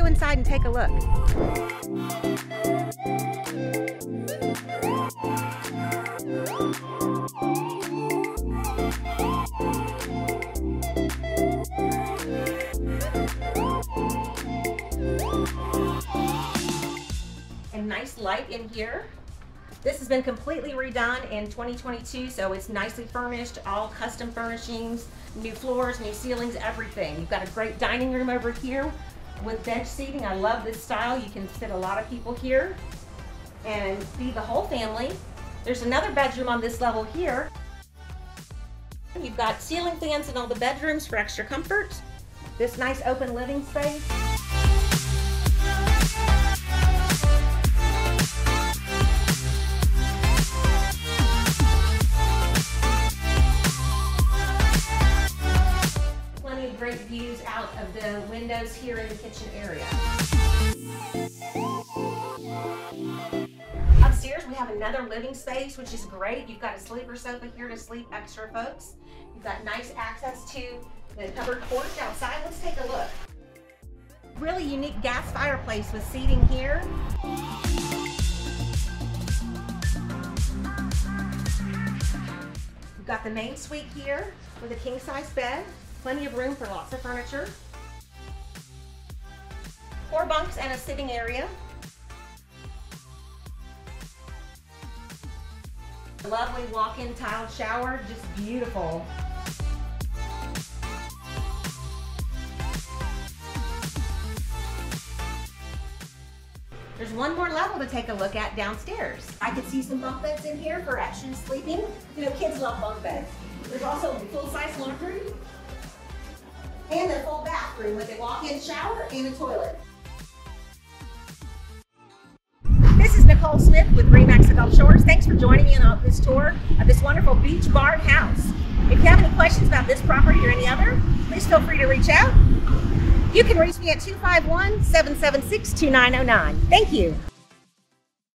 go inside and take a look. And nice light in here. This has been completely redone in 2022, so it's nicely furnished, all custom furnishings, new floors, new ceilings, everything. You've got a great dining room over here with bench seating. I love this style. You can fit a lot of people here and feed the whole family. There's another bedroom on this level here. You've got ceiling fans in all the bedrooms for extra comfort. This nice open living space. Great views out of the windows here in the kitchen area. Upstairs, we have another living space, which is great. You've got a sleeper sofa here to sleep extra folks. You've got nice access to the covered porch outside. Let's take a look. Really unique gas fireplace with seating here. We've got the main suite here with a king size bed, plenty of room for lots of furniture. Four bunks and a sitting area. Lovely walk-in tiled shower, just beautiful. There's one more level to take a look at downstairs. I could see some bunk beds in here for extra sleeping. You know, kids love bunk beds. There's also a full-size laundry and a full bathroom with a walk-in shower and a toilet. This is Nicole Smith with RE/MAX Gulf Shores. Thanks for joining me on this tour of this wonderful beach barn house. If you have any questions about this property or any other, please feel free to reach out. You can reach me at 251 776 2909. Thank you.